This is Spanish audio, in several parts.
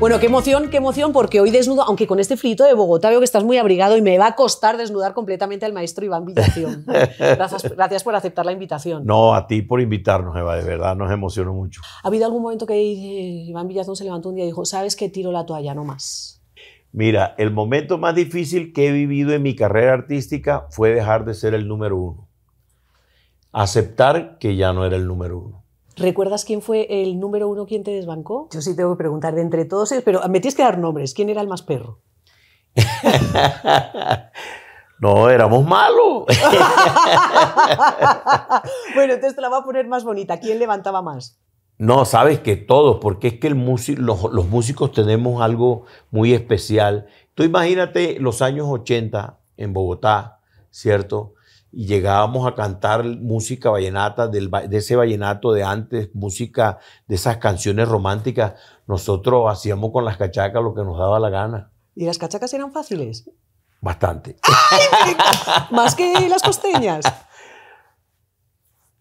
Bueno, qué emoción, qué emoción, porque hoy desnudo, aunque con este frito de Bogotá veo que estás muy abrigado y me va a costar desnudar completamente al maestro Iván Villación. Gracias, gracias por aceptar la invitación. No, a ti por invitarnos, Eva, de verdad nos emocionó mucho. ¿Ha habido algún momento que Iván Villazón se levantó un día y dijo, sabes que tiro la toalla, no más? Mira, el momento más difícil que he vivido en mi carrera artística fue dejar de ser el número uno. Aceptar que ya no era el número uno. ¿Recuerdas quién fue el número uno quien te desbancó? Yo sí tengo que preguntar de entre todos ellos, pero me tienes que dar nombres. ¿Quién era el más perro? no, éramos malos. bueno, entonces te la voy a poner más bonita. ¿Quién levantaba más? No, sabes que todos, porque es que el los, los, músicos tenemos algo muy especial. Tú imagínate los años 80 en Bogotá, ¿cierto? Y llegábamos a cantar música vallenata, del, de ese vallenato de antes, música de esas canciones románticas, nosotros hacíamos con las cachacas lo que nos daba la gana. ¿Y las cachacas eran fáciles? Bastante. ¿Más que las costeñas?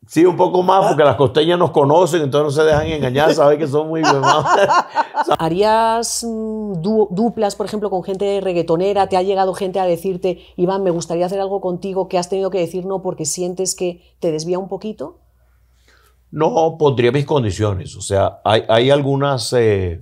Sí, un poco más, porque las costeñas nos conocen, entonces no se dejan engañar, saben que son muy buenos. ¿Harías mm, duplas, por ejemplo, con gente reggaetonera? ¿Te ha llegado gente a decirte, Iván, me gustaría hacer algo contigo que has tenido que decir no porque sientes que te desvía un poquito? No, pondría mis condiciones. O sea, hay, algunas, eh,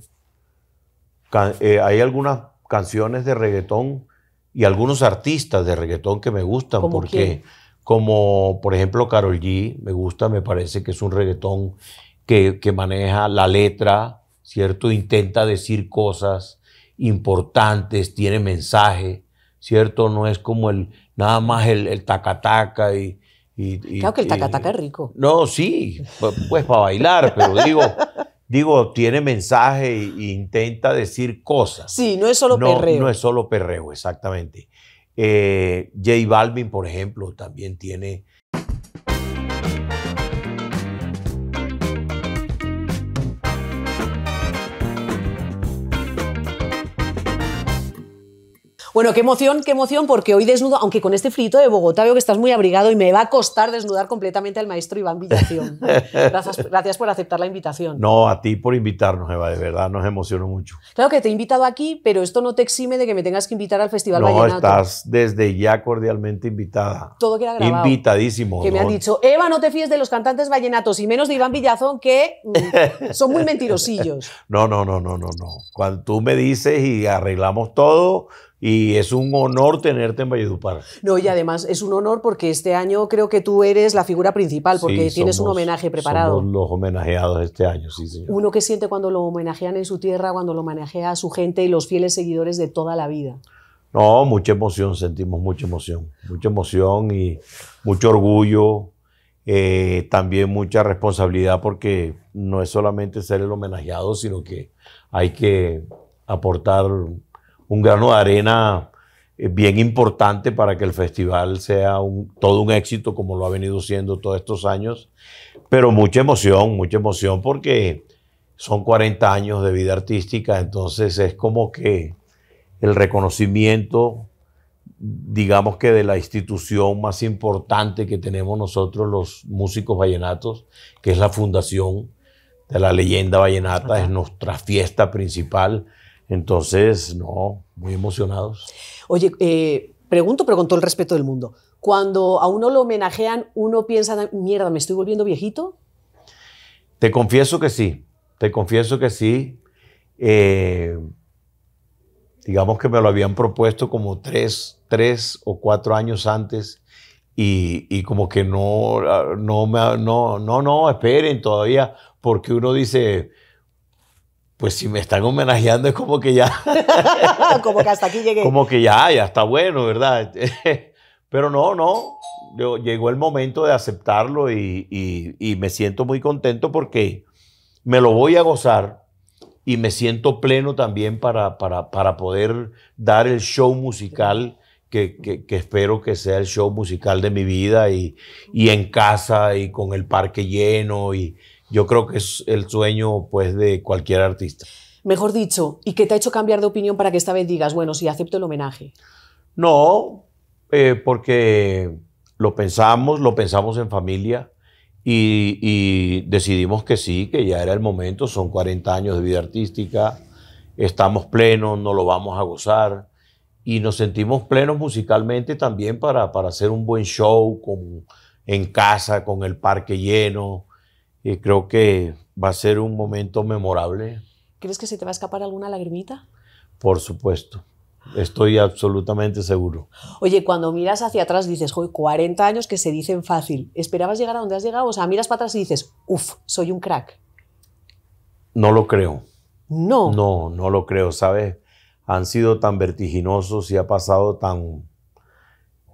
eh, hay algunas canciones de reggaetón y algunos artistas de reggaetón que me gustan porque como por ejemplo Carol G, me gusta, me parece que es un reggaetón que, maneja la letra, ¿cierto? Intenta decir cosas importantes, tiene mensaje, ¿cierto? No es como el nada más el, el taca y, y, Claro que el taca-taca es rico. No, sí, pues, pues para bailar, pero digo, digo, tiene mensaje e intenta decir cosas. Sí, no es solo perreo. No es solo perreo, exactamente. Eh, J Balvin, por ejemplo, también tiene Bueno, qué emoción, qué emoción, porque hoy desnudo, aunque con este frito de Bogotá veo que estás muy abrigado y me va a costar desnudar completamente al maestro Iván Villación. Gracias, gracias por aceptar la invitación. No, a ti por invitarnos, Eva, de verdad nos emocionó mucho. Claro que te he invitado aquí, pero esto no te exime de que me tengas que invitar al Festival no, Vallenato. No, estás desde ya cordialmente invitada. Todo queda grabado. Invitadísimo. Que me han dicho, Eva, no te fíes de los cantantes vallenatos y menos de Iván Villazón, que mm, son muy mentirosillos. no, no, no, no, no, no. Cuando tú me dices y arreglamos todo, y es un honor tenerte en Valledupar. No, y además es un honor porque este año creo que tú eres la figura principal, porque tienes un homenaje preparado. Somos los homenajeados este año, sí, señor. Uno que siente cuando lo homenajean en su tierra, cuando lo homenajea a su gente y los fieles seguidores de toda la vida. No, mucha emoción, sentimos mucha emoción, mucha emoción y mucho orgullo, eh, también mucha responsabilidad porque no es solamente ser el homenajeado, sino que hay que aportar un grano de arena eh, bien importante para que el festival sea un, todo un éxito como lo ha venido siendo todos estos años, pero mucha emoción, mucha emoción porque son 40 años de vida artística, entonces es como que el reconocimiento, digamos que de la institución más importante que tenemos nosotros los músicos vallenatos, que es la fundación de la leyenda vallenata, es nuestra fiesta principal entonces, no, muy emocionados. Oye, eh, pregunto, pero con todo el respeto del mundo. Cuando a uno lo homenajean, uno piensa, mierda, ¿me estoy volviendo viejito? Te confieso que sí, te confieso que sí. Eh, digamos que me lo habían propuesto como tres, tres o cuatro años antes y, como que no, no, no, no, no, esperen todavía, porque uno dice, pues si me están homenajeando es como que ya... como que hasta aquí llegué. Como que ya, ya está bueno, ¿verdad? Pero no, no. llegó el momento de aceptarlo y, me siento muy contento porque me lo voy a gozar y me siento pleno también para, para, poder dar el show musical que, que, espero que sea el show musical de mi vida y, y en casa y con el parque lleno y, yo creo que es el sueño pues de cualquier artista. Mejor dicho, ¿y qué te ha hecho cambiar de opinión para que esta vez digas, bueno, sí, acepto el homenaje? No, eh, porque lo pensamos, lo pensamos en familia y, decidimos que sí, que ya era el momento, son 40 años de vida artística estamos plenos, nos lo vamos a gozar y nos sentimos plenos musicalmente también para, para hacer un buen show con, en casa, con el parque lleno. Y creo que va a ser un momento memorable. ¿Crees que se te va a escapar alguna lagrimita? Por supuesto. Estoy absolutamente seguro. Oye, cuando miras hacia atrás dices, joder, 40 años que se dicen fácil. ¿Esperabas llegar a donde has llegado? O sea, miras para atrás y dices, uff, soy un crack. No lo creo. No. No, no lo creo, ¿sabes? Han sido tan vertiginosos y ha pasado tan...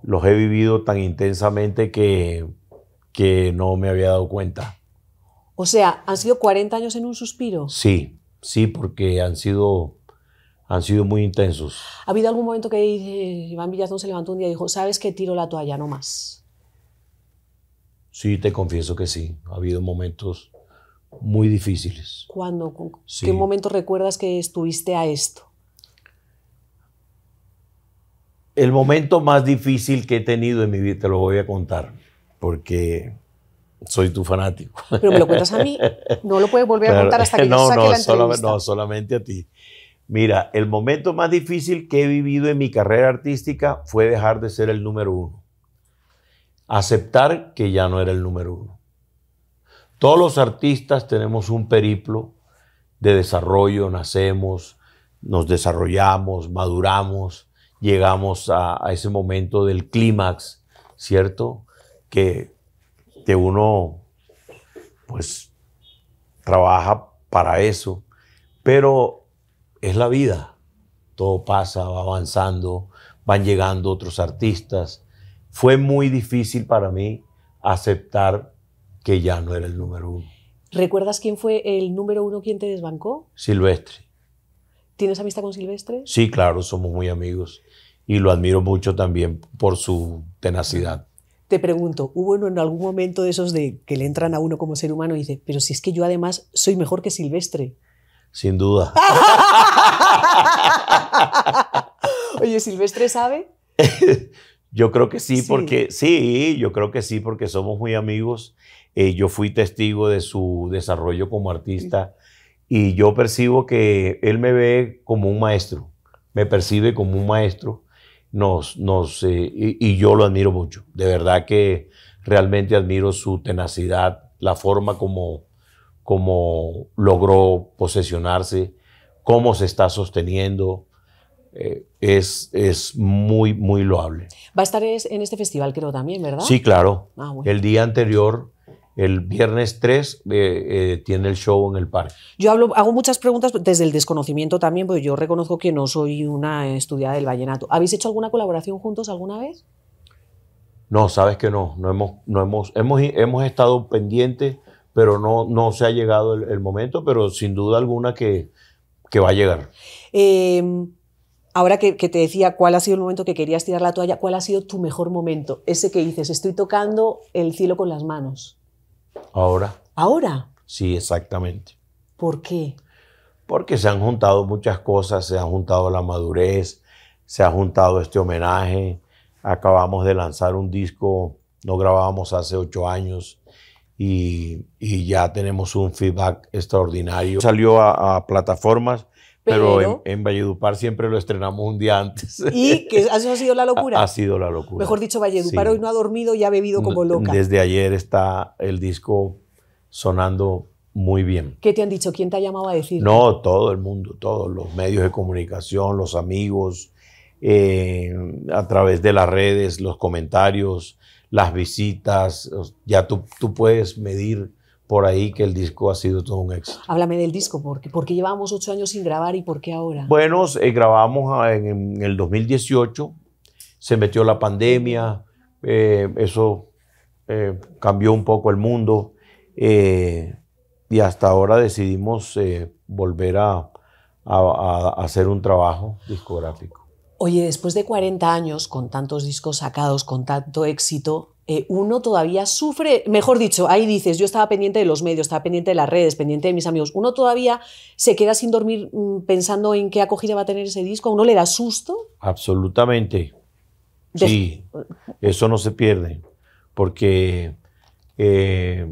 Los he vivido tan intensamente que, que no me había dado cuenta. O sea, ¿han sido 40 años en un suspiro? Sí, sí, porque han sido, han sido muy intensos. ¿Ha habido algún momento que Iván Villazón se levantó un día y dijo, sabes que tiro la toalla, no más? Sí, te confieso que sí. Ha habido momentos muy difíciles. ¿Cuándo? Sí. ¿Qué momento recuerdas que estuviste a esto? El momento más difícil que he tenido en mi vida, te lo voy a contar, porque soy tu fanático. Pero me lo cuentas a mí, no lo puedes volver a contar hasta que yo no, saque no, la entrevista. no, solamente a ti. Mira, el momento más difícil que he vivido en mi carrera artística fue dejar de ser el número uno. Aceptar que ya no era el número uno. Todos los artistas tenemos un periplo de desarrollo, nacemos, nos desarrollamos, maduramos, llegamos a, a ese momento del clímax, ¿cierto? Que, que uno, pues, trabaja para eso, pero es la vida. Todo pasa, va avanzando, van llegando otros artistas. Fue muy difícil para mí aceptar que ya no era el número uno. ¿Recuerdas quién fue el número uno quien te desbancó? Silvestre. ¿Tienes amistad con Silvestre? Sí, claro, somos muy amigos y lo admiro mucho también por su tenacidad. Te pregunto, ¿hubo en algún momento de esos de que le entran a uno como ser humano y dice, pero si es que yo además soy mejor que Silvestre? Sin duda. Oye, ¿Silvestre sabe? Yo creo que sí, Sí. porque sí, yo creo que sí, porque somos muy amigos. Eh, yo fui testigo de su desarrollo como artista y yo percibo que él me ve como un maestro, me percibe como un maestro, nos, nos, eh, y, y yo lo admiro mucho. De verdad que realmente admiro su tenacidad, la forma como, como logró posesionarse, cómo se está sosteniendo. eh, es, es muy, muy loable. Va a estar es- en este festival, creo también, ¿verdad? Sí, claro. Ah, bueno. El día anterior, el viernes 3, eh, eh, tiene el show en el parque. Yo hablo, hago muchas preguntas desde el desconocimiento también, porque yo reconozco que no soy una estudiada del vallenato. ¿Habéis hecho alguna colaboración juntos alguna vez? No, sabes que no, no hemos, no hemos, hemos, hemos estado pendientes, pero no, no se ha llegado el, el momento, pero sin duda alguna que, que va a llegar. Eh, ahora que, que te decía cuál ha sido el momento que querías tirar la toalla, ¿cuál ha sido tu mejor momento? Ese que dices, estoy tocando el cielo con las manos. Ahora, ¿Ahora? sí, exactamente. ¿Por qué? Porque se han juntado muchas cosas, se ha juntado la madurez, se ha juntado este homenaje. Acabamos de lanzar un disco, no grabábamos hace ocho años y, y ya tenemos un feedback extraordinario. Salió a, a plataformas, pero, Pero- en, en Valledupar siempre lo estrenamos un día antes. ¿Y que eso ha sido la locura? ha sido la locura. Mejor dicho, Valledupar Sí. hoy no ha dormido y ha bebido como loca. Desde ayer está el disco sonando muy bien. ¿Qué te han dicho? ¿Quién te ha llamado a decir? No, todo el mundo, todos los medios de comunicación, los amigos, eh, a través de las redes, los comentarios, las visitas. Ya tú, tú puedes medir por ahí que el disco ha sido todo un éxito. Háblame del disco, ¿por qué, por qué llevábamos ocho años sin grabar y por qué ahora? Bueno, eh, grabamos ah, en, en el 2018, se metió la pandemia, eh, eso eh, cambió un poco el mundo y hasta ahora decidimos volver a, a- a hacer un trabajo discográfico. Oye, después de 40 años, con tantos discos sacados, con tanto éxito, eh, uno todavía sufre, mejor dicho, ahí dices, yo estaba pendiente de los medios, estaba pendiente de las redes, pendiente de mis amigos, uno todavía se queda sin dormir mm, pensando en qué acogida va a tener ese disco, a uno le da susto. Absolutamente. De- Sí, eso no se pierde, porque eh,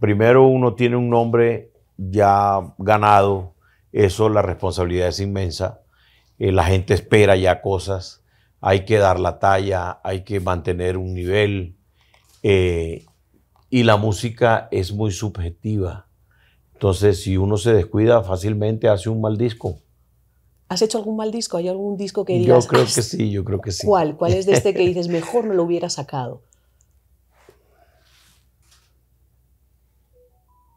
primero uno tiene un nombre ya ganado eso la responsabilidad es inmensa. Eh, la gente espera ya cosas, hay que dar la talla, hay que mantener un nivel. Eh, y la música es muy subjetiva. Entonces, si uno se descuida, fácilmente hace un mal disco. ¿Has hecho algún mal disco? ¿Hay algún disco que digas? Yo creo que sí, yo creo que sí. ¿Cuál? ¿Cuál es de este que dices, mejor no lo hubiera sacado?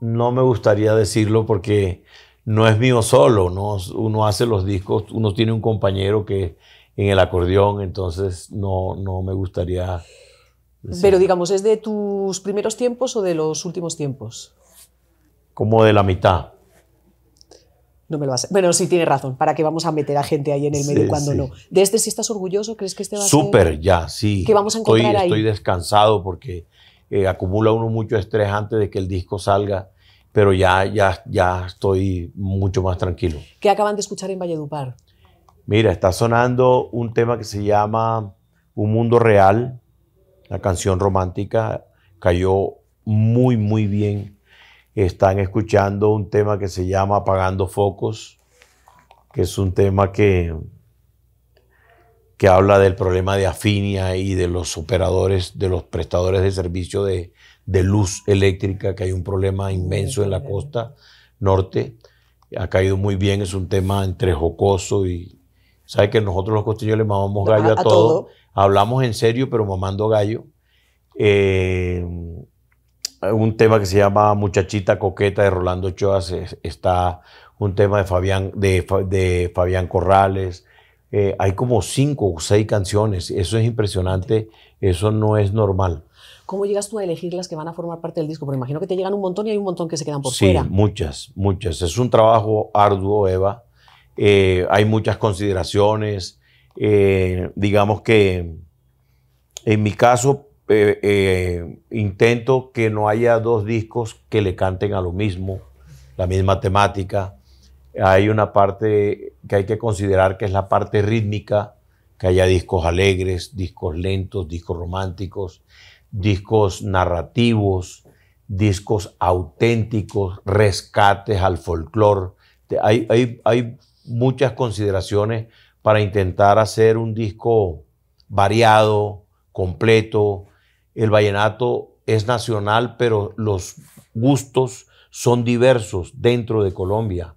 No me gustaría decirlo porque no es mío solo, ¿no? Uno hace los discos, uno tiene un compañero que en el acordeón, entonces no, no me gustaría... Pero digamos, ¿es de tus primeros tiempos o de los últimos tiempos? Como de la mitad. No me lo vas a... Bueno, sí, tiene razón. ¿Para qué vamos a meter a gente ahí en el medio cuando no? ¿De este sí estás orgulloso? ¿Crees que este va a Súper, ya, sí. ¿Qué vamos a encontrar estoy, ahí? Estoy descansado porque eh, acumula uno mucho estrés antes de que el disco salga, pero ya, ya, ya estoy mucho más tranquilo. ¿Qué acaban de escuchar en Valledupar? Mira, está sonando un tema que se llama Un Mundo Real, la canción romántica, cayó muy, muy bien. Están escuchando un tema que se llama Apagando Focos, que es un tema que, que habla del problema de afinia y de los operadores, de los prestadores de servicio de, de luz eléctrica, que hay un problema inmenso en la costa norte. Ha caído muy bien, es un tema entre jocoso y sabe que nosotros los costeños le mamamos gallo a, todo. Hablamos en serio, pero mamando gallo. Eh, un tema que se llama Muchachita Coqueta de Rolando Ochoa, está un tema de Fabián, de, Fabián Corrales. Eh, hay como cinco o seis canciones. Eso es impresionante. Eso no es normal. ¿Cómo llegas tú a elegir las que van a formar parte del disco? Porque imagino que te llegan un montón y hay un montón que se quedan por fuera. Sí, muchas, muchas. Es un trabajo arduo, Eva. Eh, hay muchas consideraciones. Eh, digamos que en mi caso, eh, intento que no haya dos discos que le canten a lo mismo, la misma temática. Hay una parte que hay que considerar que es la parte rítmica, que haya discos alegres, discos lentos, discos románticos, discos narrativos, discos auténticos, rescates al folclore. Hay, hay, hay muchas consideraciones para intentar hacer un disco variado, completo, el vallenato es nacional, pero los gustos son diversos dentro de Colombia.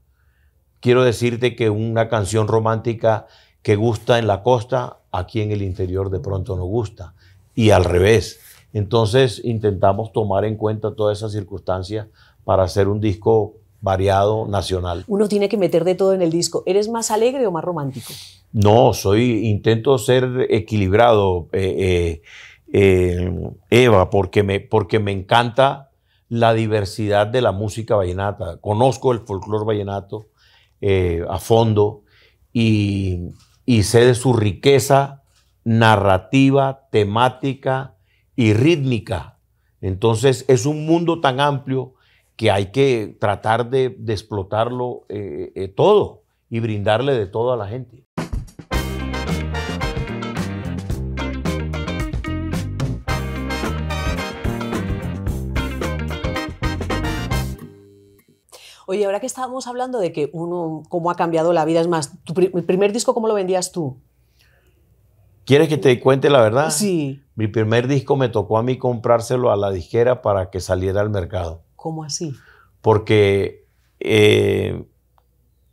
Quiero decirte que una canción romántica que gusta en la costa, aquí en el interior de pronto no gusta. Y al revés. Entonces intentamos tomar en cuenta todas esas circunstancias para hacer un disco variado nacional. Uno tiene que meter de todo en el disco. ¿Eres más alegre o más romántico? No, soy, intento ser equilibrado. Eh, eh, eh, Eva, porque me, porque me encanta la diversidad de la música vallenata. Conozco el folclore vallenato a fondo y, y sé de su riqueza narrativa, temática y rítmica. Entonces es un mundo tan amplio que hay que tratar de, explotarlo eh, todo y brindarle de todo a la gente. Oye, ahora que estábamos hablando de que uno, cómo ha cambiado la vida, es más, tu el primer disco, ¿cómo lo vendías tú? ¿Quieres que te cuente la verdad? Sí. Mi primer disco me tocó a mí comprárselo a la disquera para que saliera al mercado. ¿Cómo así? Porque eh,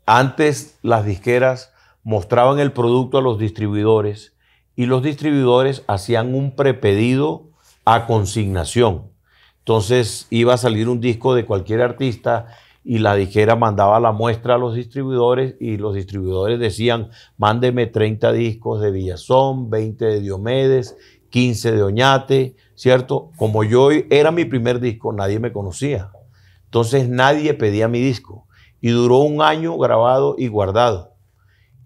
antes las disqueras mostraban el producto a los distribuidores y los distribuidores hacían un prepedido a consignación. Entonces iba a salir un disco de cualquier artista y la dijera mandaba la muestra a los distribuidores y los distribuidores decían, mándeme 30 discos de Villazón, 20 de Diomedes, 15 de Oñate, ¿cierto? Como yo era mi primer disco, nadie me conocía. Entonces nadie pedía mi disco. Y duró un año grabado y guardado.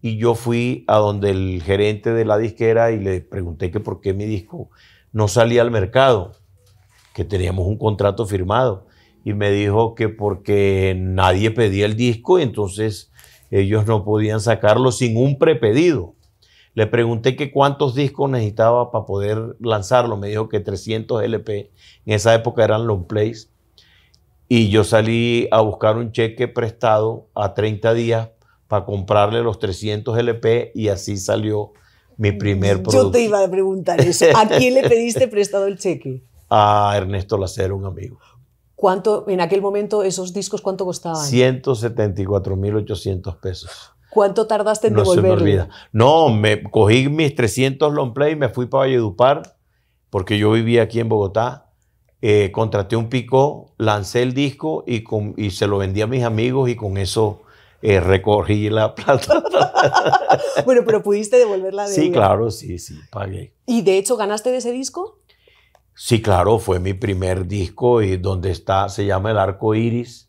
Y yo fui a donde el gerente de la disquera y le pregunté que por qué mi disco no salía al mercado, que teníamos un contrato firmado y me dijo que porque nadie pedía el disco entonces ellos no podían sacarlo sin un prepedido. Le pregunté que cuántos discos necesitaba para poder lanzarlo. Me dijo que 300 LP. En esa época eran long plays. y yo salí a buscar un cheque prestado a 30 días para comprarle los 300 LP y así salió mi primer producto. Yo te iba a preguntar eso. ¿A quién le pediste prestado el cheque? A Ernesto Lacero, un amigo. ¿Cuánto, en aquel momento, esos discos, cuánto costaban? 174.800 pesos. ¿Cuánto tardaste en no devolverlo? Se me olvida. No, me cogí mis 300 long play, me fui para Valledupar, porque yo vivía aquí en Bogotá. Eh, contraté un pico, lancé el disco y, con, y se lo vendí a mis amigos y con eso eh, recogí la plata. bueno, pero pudiste devolver la deuda. Sí, claro, sí, sí, pagué. ¿Y de hecho ganaste de ese disco? Sí, claro, fue mi primer disco y donde está, se llama El Arco Iris.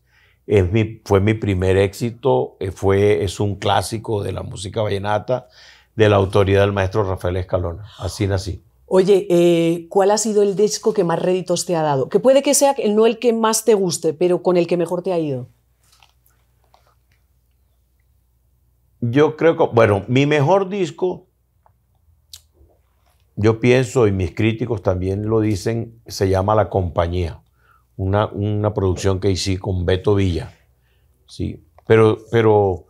Es mi, fue mi primer éxito, eh, fue, es un clásico de la música vallenata de la autoría del maestro Rafael Escalona. Así nací. Oye, eh, ¿cuál ha sido el disco que más réditos te ha dado? Que puede que sea no el que más te guste, pero con el que mejor te ha ido. Yo creo que, bueno, mi mejor disco, yo pienso, y mis críticos también lo dicen, se llama La Compañía, una, una producción que hice con Beto Villa. Sí, pero, pero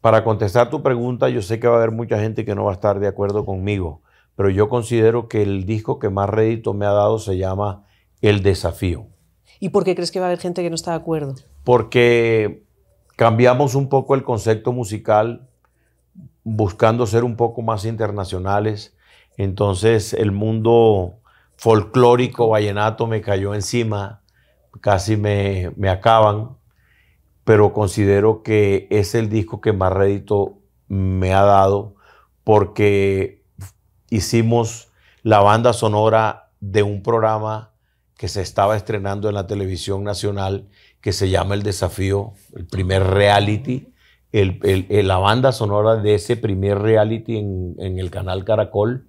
para contestar tu pregunta, yo sé que va a haber mucha gente que no va a estar de acuerdo conmigo, pero yo considero que el disco que más rédito me ha dado se llama El Desafío. ¿Y por qué crees que va a haber gente que no está de acuerdo? Porque cambiamos un poco el concepto musical, buscando ser un poco más internacionales. Entonces el mundo folclórico vallenato me cayó encima, casi me, me acaban, pero considero que es el disco que más rédito me ha dado porque hicimos la banda sonora de un programa que se estaba estrenando en la televisión nacional que se llama El Desafío, el primer reality. El, la banda sonora de ese primer reality en, el canal Caracol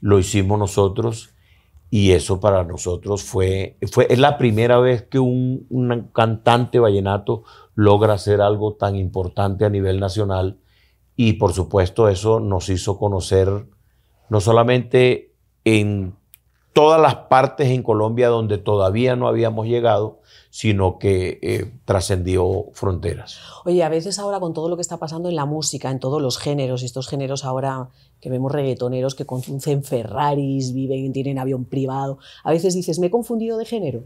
lo hicimos nosotros y eso para nosotros fue, fue es la primera vez que un, cantante vallenato logra hacer algo tan importante a nivel nacional. Y por supuesto eso nos hizo conocer no solamente en todas las partes en Colombia donde todavía no habíamos llegado, sino que eh, trascendió fronteras. Oye, a veces ahora con todo lo que está pasando en la música, en todos los géneros, estos géneros ahora que vemos reggaetoneros que conducen Ferraris, viven, tienen avión privado, a veces dices, ¿me he confundido de género?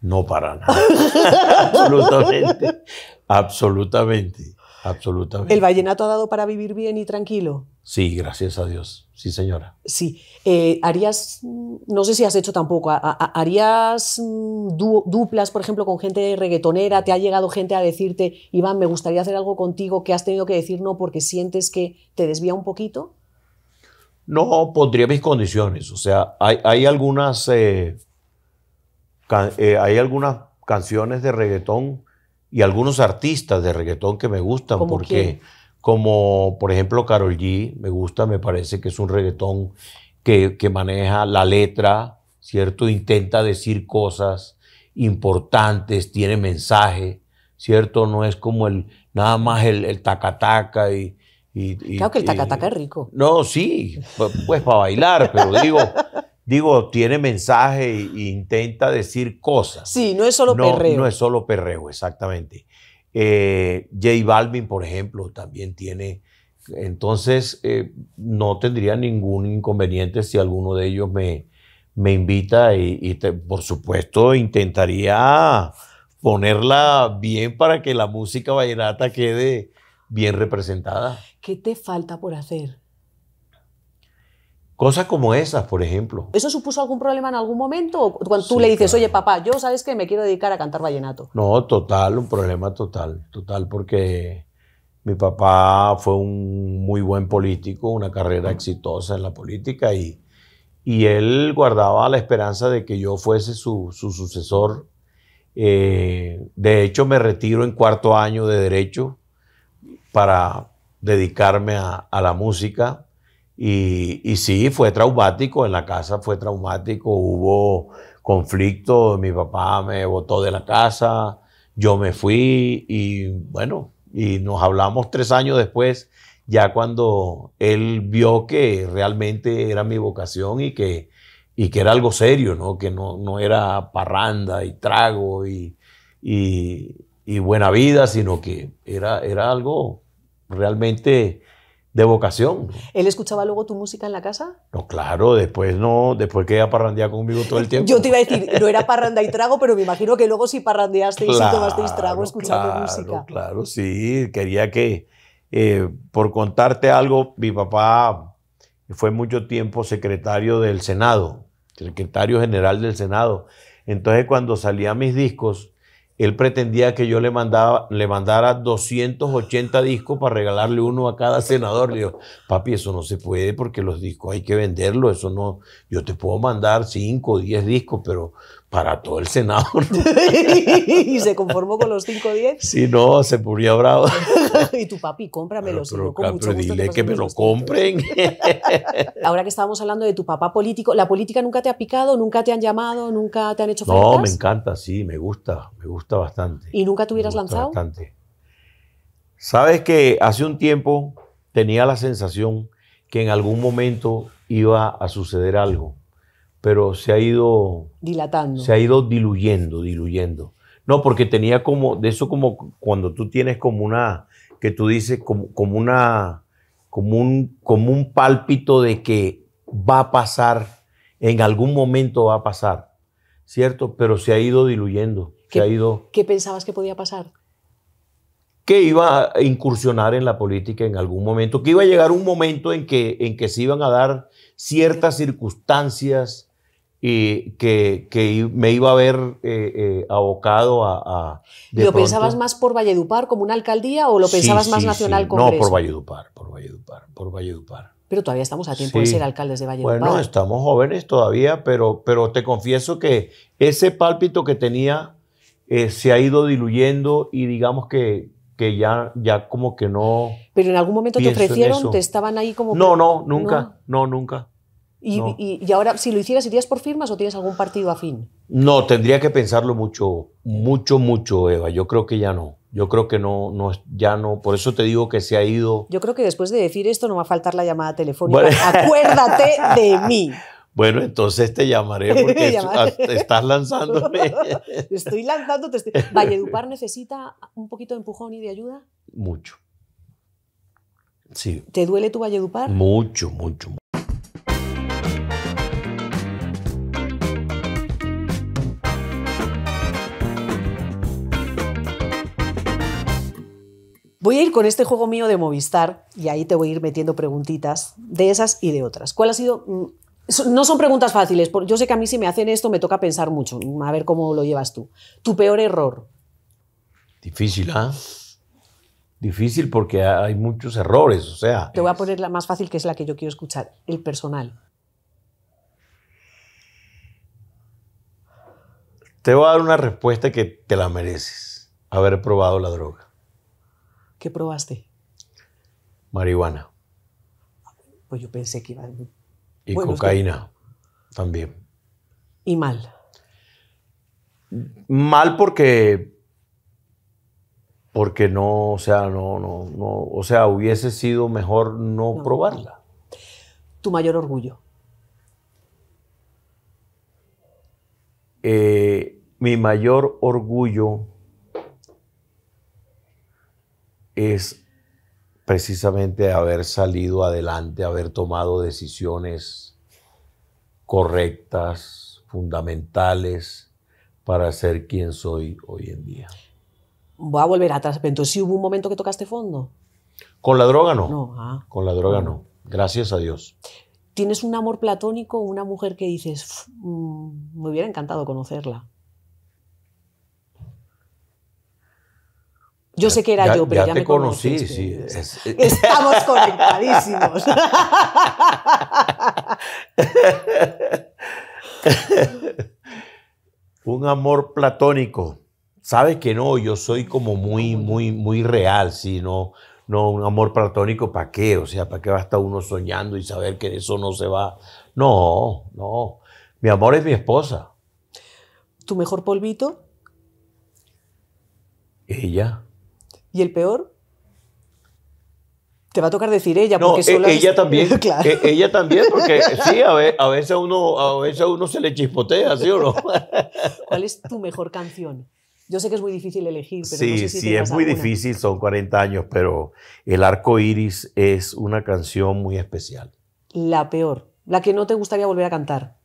No para nada. absolutamente. Absolutamente. Absolutamente. ¿El vallenato ha dado para vivir bien y tranquilo? Sí, gracias a Dios. Sí, señora. Sí. Eh, ¿Harías, no sé si has hecho tampoco, harías du duplas, por ejemplo, con gente reggaetonera? ¿Te ha llegado gente a decirte, Iván, me gustaría hacer algo contigo que has tenido que decir no porque sientes que te desvía un poquito? No, pondría mis condiciones. O sea, hay, hay algunas, eh, eh, hay algunas canciones de reggaetón y algunos artistas de reggaetón que me gustan porque quién? como por ejemplo Carol G, me gusta, me parece que es un reggaetón que, que, maneja la letra, ¿cierto? Intenta decir cosas importantes, tiene mensaje, ¿cierto? No es como el nada más el, el taca-taca y, y, Claro que el taca-taca es rico. No, sí, pues, pues para bailar, pero digo, digo, tiene mensaje e intenta decir cosas. Sí, no es solo no, perreo. No es solo perreo, exactamente. Eh, J Balvin, por ejemplo, también tiene. Entonces, eh, no tendría ningún inconveniente si alguno de ellos me, me invita y, y te, por supuesto, intentaría ponerla bien para que la música vallenata quede bien representada. ¿Qué te falta por hacer? Cosas como esas, por ejemplo. ¿Eso supuso algún problema en algún momento? O cuando tú Sí, le dices, claro. oye, papá, yo sabes que me quiero dedicar a cantar vallenato. No, total, un problema total, total, porque mi papá fue un muy buen político, una carrera exitosa en la política y, y él guardaba la esperanza de que yo fuese su, su sucesor. Eh, de hecho, me retiro en cuarto año de derecho para dedicarme a, a la música. Y, y, sí, fue traumático, en la casa fue traumático, hubo conflicto, mi papá me botó de la casa, yo me fui y bueno, y nos hablamos tres años después, ya cuando él vio que realmente era mi vocación y que y que era algo serio, ¿no? Que no, no era parranda y trago y, y, buena vida, sino que era, era algo realmente de vocación. ¿Él escuchaba luego tu música en la casa? No, claro, después no, después que ella parrandea conmigo todo el tiempo. Yo te iba a decir, no era parranda y trago, pero me imagino que luego sí parrandeasteis y tomasteis trago escuchando música. Claro, sí, quería que, eh, por contarte algo, mi papá fue mucho tiempo secretario del Senado secretario general del Senado. Entonces cuando salían mis discos, él pretendía que yo le, mandaba, le mandara 280 discos para regalarle uno a cada senador. Le digo, papi, eso no se puede porque los discos hay que venderlos. Eso no, yo te puedo mandar 5 o 10 discos, pero para todo el Senado. ¿Y se conformó con los 5 o 10? Sí, no, se ponía bravo. y tu papi, cómpramelos. Pero, pero, dile que me lo compren. Ahora que estábamos hablando de tu papá político, ¿la política nunca te ha picado? ¿Nunca te han llamado? ¿Nunca te han hecho faltas? No, me encanta, sí, me gusta, me gusta bastante. ¿Y nunca te hubieras lanzado? Bastante. Sabes que hace un tiempo tenía la sensación que en algún momento iba a suceder algo pero se ha ido dilatando. Se ha ido diluyendo, diluyendo. No, porque tenía como, de eso como cuando tú tienes como una, que tú dices, como, como una, como un, como un pálpito de que va a pasar, en algún momento va a pasar, ¿cierto? Pero se ha ido diluyendo. ¿Qué, se ha ido, ¿Qué pensabas que podía pasar? Que iba a incursionar en la política en algún momento, que iba a llegar un momento en que, en que se iban a dar ciertas circunstancias y que, que, me iba a ver eh, eh, abocado a... a ¿Lo pensabas más por Valledupar como una alcaldía o lo pensabas más nacional sí. No, por Valledupar, por Valledupar, por Valledupar. Pero todavía estamos a tiempo de ser alcaldes de Valledupar. Bueno, estamos jóvenes todavía, pero, pero te confieso que ese pálpito que tenía eh, se ha ido diluyendo y digamos que, que ya, ya como que no... Pero en algún momento te ofrecieron, te estaban ahí como... No, no, nunca, no, no nunca. Y, ahora, si lo hicieras, ¿irías por firmas o tienes algún partido afín? No, tendría que pensarlo mucho, mucho, mucho, Eva. Yo creo que ya no. Yo creo que no, no, ya no. Por eso te digo que se ha ido. Yo creo que después de decir esto no va a faltar la llamada telefónica. Acuérdate de mí. Bueno, entonces te llamaré porque estás lanzándome. estoy lanzando. Estoy... ¿Valledupar necesita un poquito de empujón y de ayuda? Mucho. Sí. ¿Te duele tu Valledupar? Mucho, mucho. Voy a ir con este juego mío de Movistar y ahí te voy a ir metiendo preguntitas de esas y de otras. ¿Cuál ha sido? Mm, no son preguntas fáciles, yo sé que a mí si me hacen esto me toca pensar mucho, a ver cómo lo llevas tú. ¿Tu peor error? Difícil, ¿ah? Difícil porque hay muchos errores, o sea. Te voy a poner la más fácil que es la que yo quiero escuchar, el personal. Te voy a dar una respuesta que te la mereces, haber probado la droga. ¿Qué probaste? Marihuana. Pues yo pensé que iba a... Y cocaína también. ¿Y mal? Mal porque porque no, o sea, no, no, no, o sea, hubiese sido mejor no, probarla. ¿Tu mayor orgullo? Eh, mi mayor orgullo es precisamente haber salido adelante, haber tomado decisiones correctas, fundamentales para ser quien soy hoy en día. Voy a volver atrás, pero entonces sí hubo un momento que tocaste fondo. Con la droga no. No, ah. Con la droga no. Gracias a Dios. ¿Tienes un amor platónico, una mujer que dices, mm, me hubiera encantado conocerla? Yo sé que era yo, pero ya, te me conocí, sí. Estamos conectadísimos. Un amor platónico. Sabes que no, yo soy como muy, muy, muy real, sí, no, no un amor platónico, ¿para qué? O sea, ¿para qué va a estar uno soñando y saber que eso no se va? No, no. Mi amor es mi esposa. ¿Tu mejor polvito? Ella. ¿Y el peor? Te va a tocar decir ella, No, porque e- solo has- ella también. Claro. e- ella también, porque sí, a, ve- a veces uno, a veces uno se le chispotea, ¿sí o no? ¿Cuál es tu mejor canción? Yo sé que es muy difícil elegir, pero Sí, no sé si sí, es muy alguna. difícil, son 40 años, pero El Arco Iris es una canción muy especial. La peor, la que no te gustaría volver a cantar.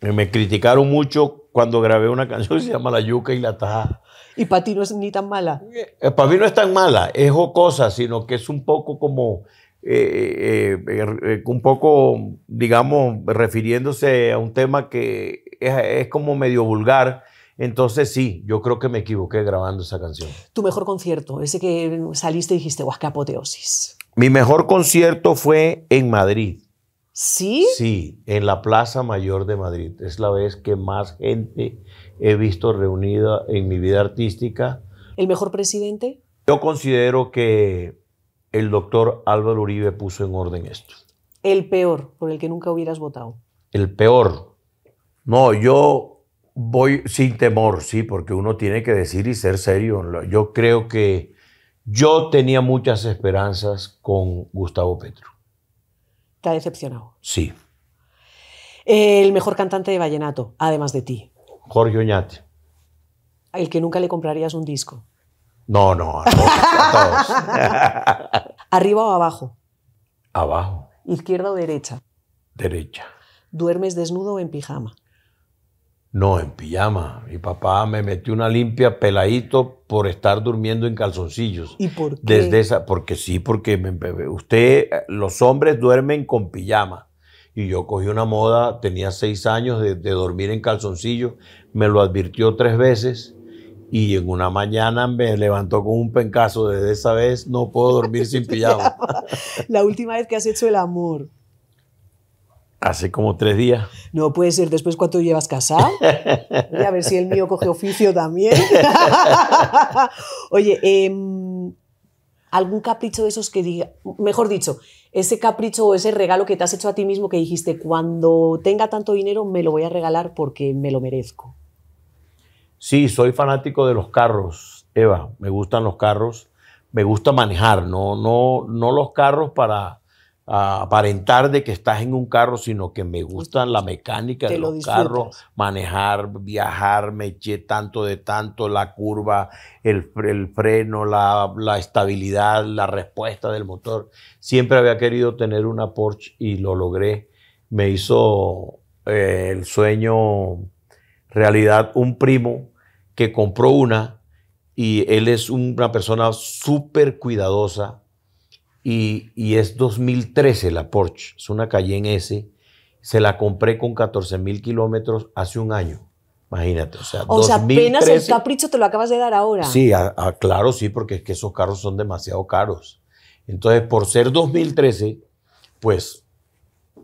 Me criticaron mucho cuando grabé una canción que se llama La Yuca y la Taja. Y para ti no es ni tan mala. Eh, Para mí no es tan mala, es jocosa, sino que es un poco como, eh, eh, eh, eh, un poco, digamos, refiriéndose a un tema que es, es como medio vulgar. Entonces sí, yo creo que me equivoqué grabando esa canción. Tu mejor concierto, ese que saliste y dijiste, guau, qué apoteosis. Mi mejor concierto fue en Madrid. ¿Sí? Sí, en la Plaza Mayor de Madrid. Es la vez que más gente he visto reunida en mi vida artística. ¿El mejor presidente? Yo considero que el doctor Álvaro Uribe puso en orden esto. El peor, por el que nunca hubieras votado. El peor. No, yo voy sin temor, sí, porque uno tiene que decir y ser serio. Yo creo que yo tenía muchas esperanzas con Gustavo Petro. Te ha decepcionado. Sí. El mejor cantante de vallenato, además de ti. Jorge Oñate. El que nunca le comprarías un disco. No, no, a todos. a todos. Arriba o abajo. Abajo, Izquierda o derecha. derecha. ¿Duermes desnudo o en pijama? No, en pijama. Mi papá me metió una limpia peladito por estar durmiendo en calzoncillos. ¿Y por qué? Desde esa, porque sí, porque me- usted, los hombres duermen con pijama. Y yo cogí una moda, tenía seis años de, de dormir en calzoncillos, me lo advirtió tres veces y en una mañana me levantó con un pencazo. Desde esa vez no puedo dormir sin pijama. La última vez que has hecho el amor. Hace como tres días. No puede ser después cuánto llevas casado. Y a ver si el mío coge oficio también. Oye, em, algún capricho de esos que diga, mejor dicho, ese capricho o ese regalo que te has hecho a ti mismo que dijiste, cuando tenga tanto dinero me lo voy a regalar porque me lo merezco. Sí, soy fanático de los carros, Eva. Me gustan los carros. Me gusta manejar, no, no, no los carros para ah, aparentar de que estás en un carro, sino que me gustan la mecánica Te de lo los carros, disfrutas. manejar, viajar, me eché tanto de tanto, la curva, el, fre- el freno, la, la estabilidad, la respuesta del motor. Siempre había querido tener una Porsche y lo logré. Me hizo eh, el sueño realidad un primo que compró una y él es una persona súper cuidadosa y, y es 2013 la Porsche, es una Cayenne S. Se la compré con 14 mil kilómetros hace un año. Imagínate, o sea, O sea, apenas el 2013 capricho te lo acabas de dar ahora. Sí, a- a- claro, sí, porque es que esos carros son demasiado caros. Entonces, por ser 2013, pues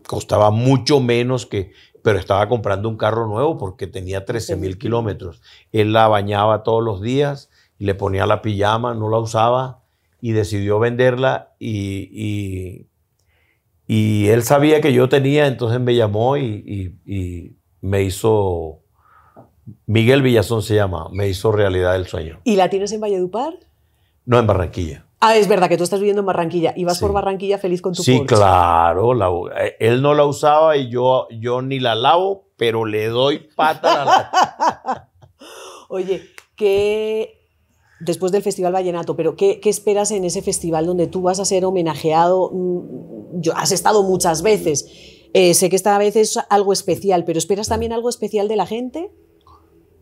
costaba mucho menos que, pero estaba comprando un carro nuevo porque tenía 13 mil kilómetros. Él la bañaba todos los días, le ponía la pijama, no la usaba y decidió venderla y, y, y él sabía que yo tenía, entonces me llamó y, y- me hizo, Miguel Villazón se llama, me hizo realidad el sueño. ¿Y la tienes en Valledupar? No en Barranquilla. Ah, es verdad que tú estás viviendo en Barranquilla y vas Sí. por Barranquilla feliz con tu Sí, Porsche. claro. la- eh, él no la usaba y yo, yo ni la lavo, pero le doy pata a la Oye, ¿qué después del Festival Vallenato, pero ¿qué, esperas en ese festival donde tú vas a ser homenajeado? Mm, Yo, has estado muchas veces. Eh, sé que esta vez es algo especial, pero ¿esperas también algo especial de la gente?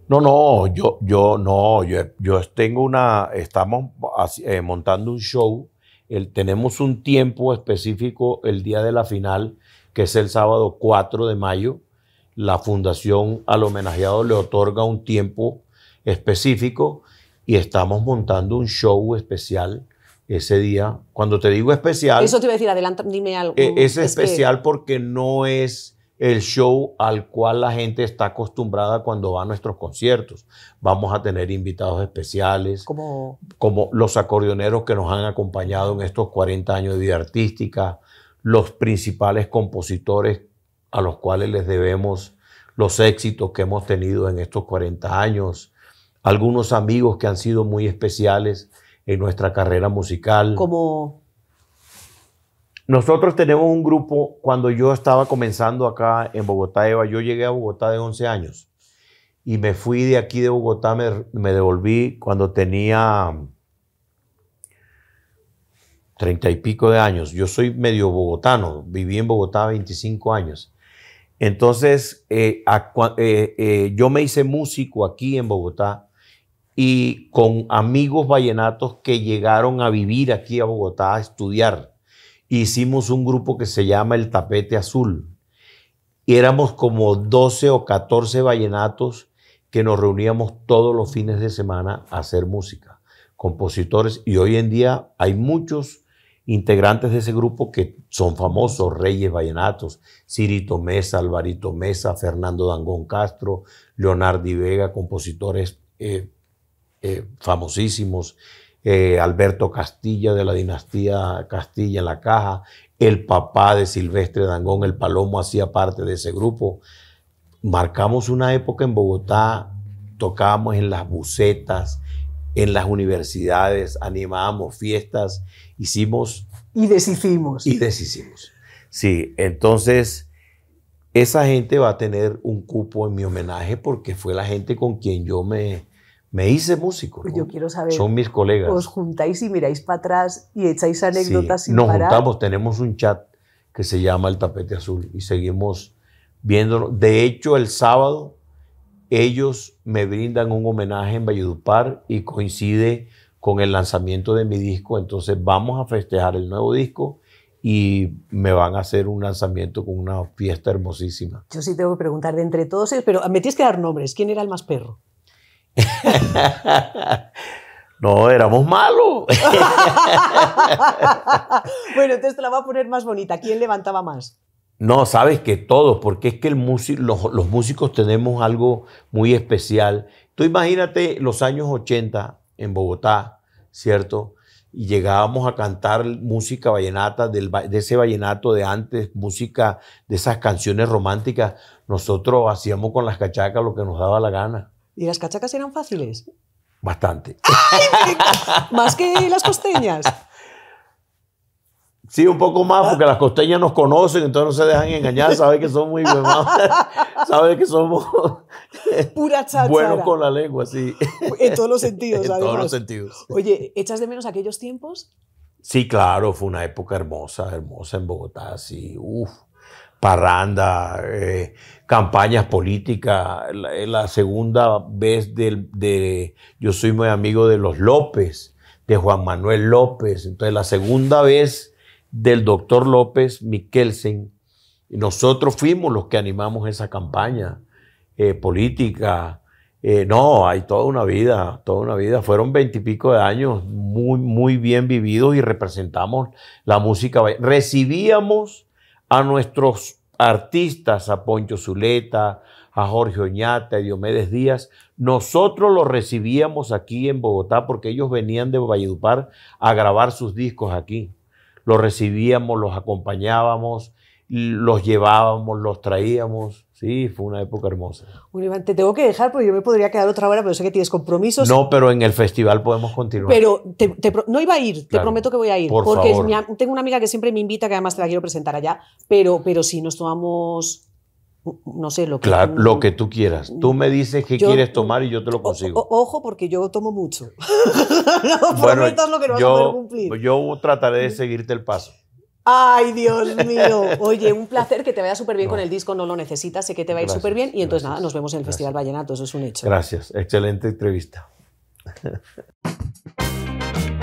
No, no, yo, yo no, yo, yo tengo una, estamos eh, montando un show, tenemos un tiempo específico el día de la final, que es el sábado 4 de mayo. La fundación al homenajeado le otorga un tiempo específico y estamos montando un show especial ese día. Cuando te digo especial, Eso te iba a decir, adelanta, dime algo. eh, es que- especial porque no es el show al cual la gente está acostumbrada cuando va a nuestros conciertos. Vamos a tener invitados especiales, como como los acordeoneros que nos han acompañado en estos 40 años de vida artística, los principales compositores a los cuales les debemos los éxitos que hemos tenido en estos 40 años. Algunos amigos que han sido muy especiales en nuestra carrera musical. Como nosotros tenemos un grupo, cuando yo estaba comenzando acá en Bogotá, Eva, yo llegué a Bogotá de 11 años y me fui de aquí de Bogotá, me, me devolví cuando tenía treinta y pico de años. Yo soy medio bogotano, viví en Bogotá 25 años. Entonces, eh, eh, eh, yo me hice músico aquí en Bogotá y con amigos vallenatos que llegaron a vivir aquí a Bogotá a estudiar. Hicimos un grupo que se llama El Tapete Azul. Y éramos como 12 o 14 vallenatos que nos reuníamos todos los fines de semana a hacer música, compositores. Y hoy en día hay muchos integrantes de ese grupo que son famosos, Reyes Vallenatos, Cirito Mesa, Alvarito Mesa, Fernando Dangón Castro, Leonardo Vega, compositores eh, eh, famosísimos, eh, Alberto Castilla de la dinastía Castilla en la caja, el papá de Silvestre Dangón, el Palomo, hacía parte de ese grupo. Marcamos una época en Bogotá, tocábamos en las bucetas, en las universidades, animábamos fiestas, hicimos... Y deshicimos. Y deshicimos. Sí, entonces esa gente va a tener un cupo en mi homenaje porque fue la gente con quien yo me, me hice músico. Pues yo quiero saber. Son mis colegas. Os juntáis y miráis para atrás y echáis anécdotas sí, Nos juntamos, tenemos un chat que se llama El Tapete Azul y seguimos viéndolo. De hecho, el sábado ellos me brindan un homenaje en Valledupar y coincide con el lanzamiento de mi disco. Entonces vamos a festejar el nuevo disco y me van a hacer un lanzamiento con una fiesta hermosísima. Yo sí tengo que preguntar de entre todos ellos, pero me tienes que dar nombres. ¿Quién era el más perro? no, éramos malos. bueno, entonces te la voy a poner más bonita. ¿Quién levantaba más? No, sabes que todos, porque es que el los, los, músicos tenemos algo muy especial. Tú imagínate los años 80 en Bogotá, ¿cierto? Y llegábamos a cantar música vallenata, del, de ese vallenato de antes, música de esas canciones románticas. Nosotros hacíamos con las cachacas lo que nos daba la gana. ¿Y las cachacas eran fáciles? Bastante. ¿Más que las costeñas? Sí, un poco más, porque las costeñas nos conocen, entonces no se dejan engañar, saben que somos muy saben que somos Pura buenos con la lengua, sí. En todos los sentidos, En todos los sentidos. Oye, ¿echas de menos aquellos tiempos? Sí, claro, fue una época hermosa, hermosa en Bogotá, sí, uff, parranda, eh, campañas políticas, la, la, segunda vez del, de, yo soy muy amigo de los López, de Juan Manuel López, entonces la segunda vez del doctor López Mikkelsen. Nosotros fuimos los que animamos esa campaña eh, política. Eh, no, hay toda una vida, toda una vida. Fueron veintipico de años muy, muy bien vividos y representamos la música. Recibíamos a nuestros artistas, a Poncho Zuleta, a Jorge Oñata, a Diomedes Díaz. Nosotros los recibíamos aquí en Bogotá porque ellos venían de Valledupar a grabar sus discos aquí los recibíamos, los acompañábamos, los llevábamos, los traíamos. Sí, fue una época hermosa. Bueno, Iván, te tengo que dejar porque yo me podría quedar otra hora, pero sé que tienes compromisos. No, pero en el festival podemos continuar. Pero no iba a ir, te prometo que voy a ir. porque tengo una amiga que siempre me invita, que además te la quiero presentar allá, pero, pero si nos tomamos no sé, lo que, claro, lo que tú quieras. Tú me dices qué quieres tomar y yo te lo consigo. ojo, porque yo tomo mucho. no bueno, lo que no yo, vas a cumplir. Yo trataré de seguirte el paso. Ay, Dios mío. Oye, un placer que te vaya súper bien con el disco, no lo necesitas, sé que te va a ir súper bien. Y entonces nada, nos vemos en el Festival Vallenato, eso es un hecho. Gracias, excelente entrevista.